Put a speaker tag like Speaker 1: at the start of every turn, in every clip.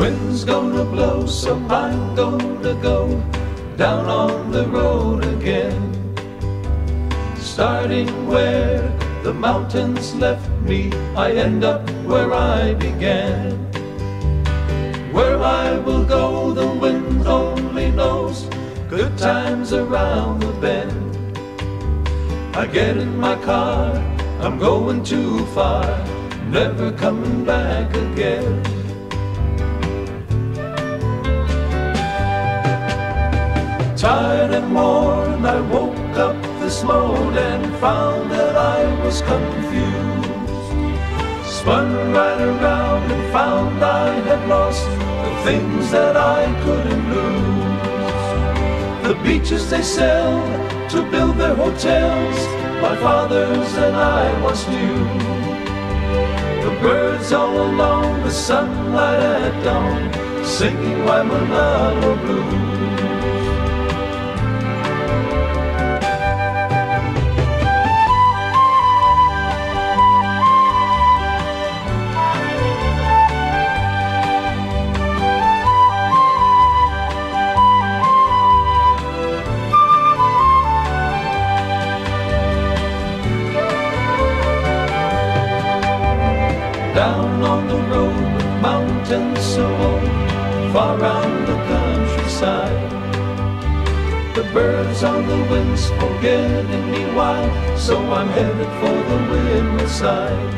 Speaker 1: Wind's gonna blow, so I'm gonna go down on the road again. Starting where the mountains left me, I end up where I began. Where I will go, the wind only knows. Good times around the bend. I get in my car, I'm going too far, never coming back again. Tired and worn, I woke up this morning and found that I was confused. Spun right around and found I had lost the things that I couldn't lose. The beaches they sell to build their hotels, my father's and I once knew. The birds all along the sunlight at dawn, singing Waimanalo blues. Down on the road, with mountains so old, far round the countryside. The birds on the wings forgetting me while, so I'm headed for the windward side.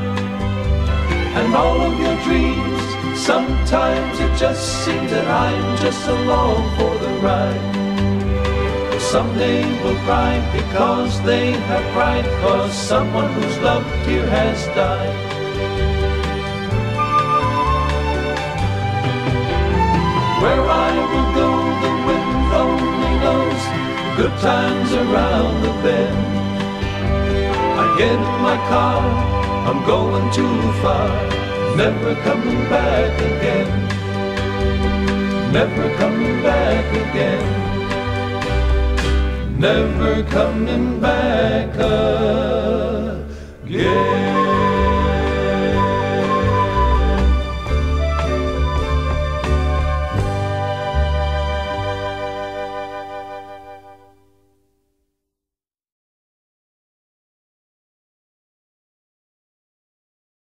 Speaker 1: And all of your dreams, sometimes it just seems that I'm just along for the ride. Someday we'll cry because they have cried, cause someone who's loved here has died. Good times around the bend. I get in my car, I'm going too far. Never coming back again. Never coming back again. Never coming back again.